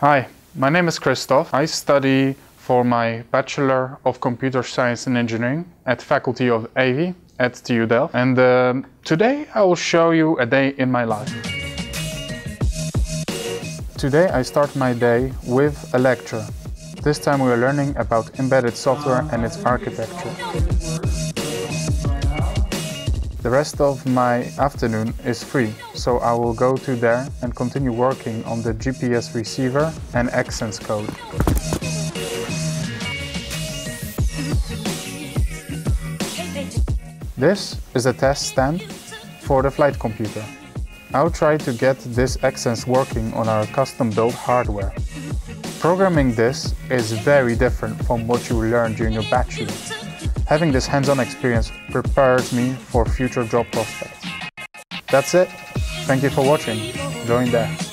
Hi, my name is Christoph. I study for my Bachelor of Computer Science and Engineering at Faculty of AV at TU Delft. And uh, today I will show you a day in my life. Today I start my day with a lecture. This time we are learning about embedded software and its architecture. The rest of my afternoon is free, so I will go to DARE and continue working on the GPS receiver and Xsens code. This is a test stand for the flight computer. I'll try to get this Xsens working on our custom-built hardware. Programming this is very different from what you learned during your bachelor. Having this hands-on experience prepares me for future job prospects. That's it. Thank you for watching. Join DARE.